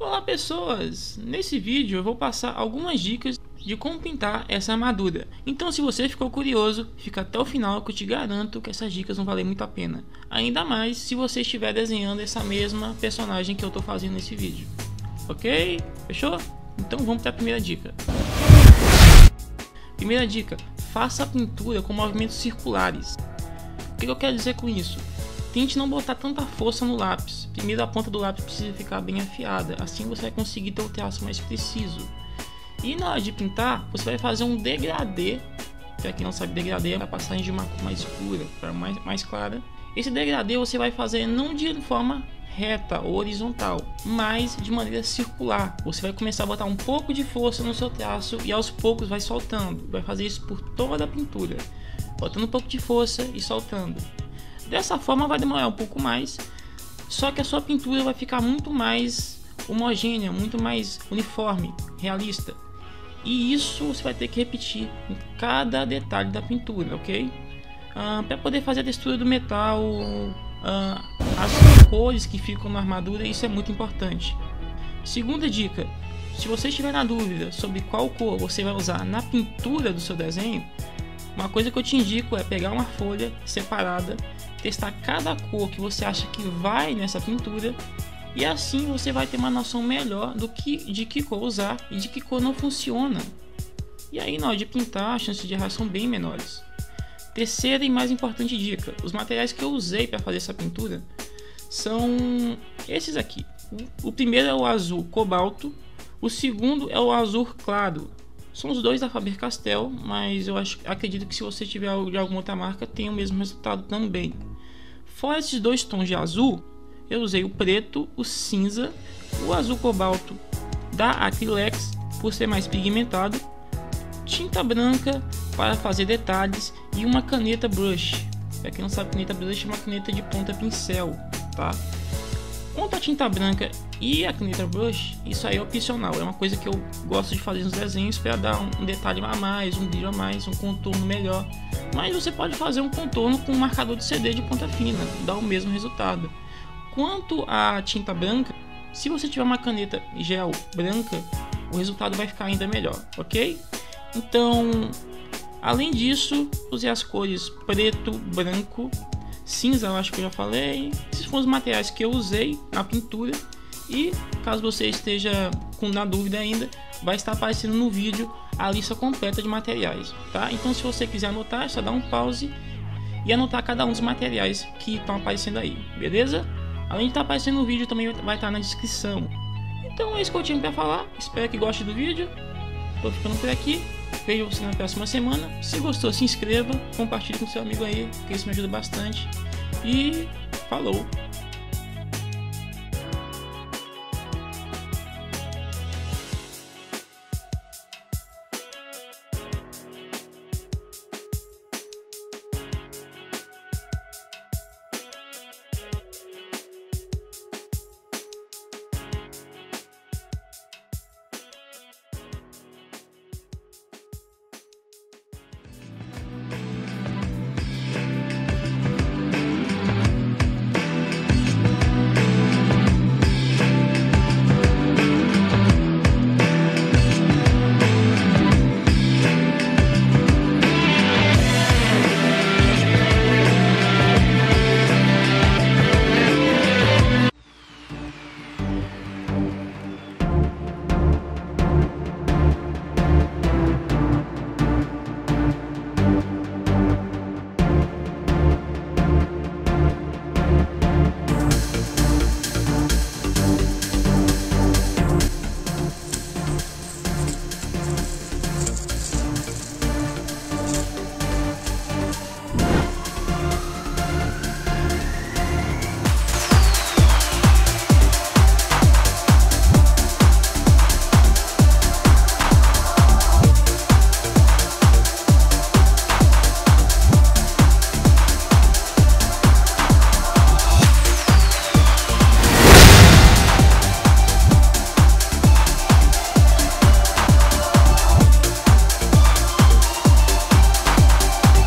Olá pessoas! Nesse vídeo eu vou passar algumas dicas de como pintar essa armadura. Então se você ficou curioso, fica até o final que eu te garanto que essas dicas vão valer muito a pena. Ainda mais se você estiver desenhando essa mesma personagem que eu estou fazendo nesse vídeo. Ok? Fechou? Então vamos para a primeira dica. Primeira dica, faça a pintura com movimentos circulares. O que eu quero dizer com isso? Tente não botar tanta força no lápis. Primeiro a ponta do lápis precisa ficar bem afiada, assim você vai conseguir ter o traço mais preciso. E na hora de pintar, você vai fazer um degradê. Para quem não sabe, degradê é a passagem de uma cor mais escura para mais, mais clara. Esse degradê você vai fazer não de forma reta ou horizontal, mas de maneira circular. Você vai começar a botar um pouco de força no seu traço e aos poucos vai soltando. Vai fazer isso por toda a pintura, botando um pouco de força e soltando. Dessa forma vai demorar um pouco mais, só que a sua pintura vai ficar muito mais homogênea, muito mais uniforme, realista. E isso você vai ter que repetir em cada detalhe da pintura, ok? Ah, Para poder fazer a textura do metal, ah, as cores que ficam na armadura, isso é muito importante. Segunda dica: se você estiver na dúvida sobre qual cor você vai usar na pintura do seu desenho, uma coisa que eu te indico é pegar uma folha separada testar cada cor que você acha que vai nessa pintura e assim você vai ter uma noção melhor do que de que cor usar e de que cor não funciona. E aí na hora de pintar as chances de errar são bem menores. Terceira e mais importante dica: os materiais que eu usei para fazer essa pintura são esses aqui. O primeiro é o azul cobalto, o segundo é o azul claro. São os dois da Faber-Castell, mas eu acho, acredito que se você tiver de alguma outra marca tem o mesmo resultado também. Fora esses dois tons de azul, eu usei o preto, o cinza, o azul cobalto da Acrylex por ser mais pigmentado, tinta branca para fazer detalhes e uma caneta brush. Para quem não sabe, caneta brush é uma caneta de ponta pincel, tá? Quanto à tinta branca e a caneta brush, isso aí é opcional, é uma coisa que eu gosto de fazer nos desenhos para dar um detalhe a mais, um brilho a mais, um contorno melhor mas você pode fazer um contorno com um marcador de CD de ponta fina, dá o mesmo resultado. Quanto à tinta branca, se você tiver uma caneta gel branca, o resultado vai ficar ainda melhor, ok? Então, além disso, use as cores preto, branco, cinza, eu acho que eu já falei. Esses foram os materiais que eu usei na pintura. E caso você esteja com na dúvida ainda, vai estar aparecendo no vídeo a lista completa de materiais, tá? Então se você quiser anotar, é só dar um pause e anotar cada um dos materiais que estão aparecendo aí, beleza? Além de estar aparecendo no vídeo, também vai estar na descrição. Então é isso que eu tinha para falar. Espero que goste do vídeo. Tô ficando por aqui. Vejo você na próxima semana. Se gostou, se inscreva, compartilhe com seu amigo aí, que isso me ajuda bastante. E falou!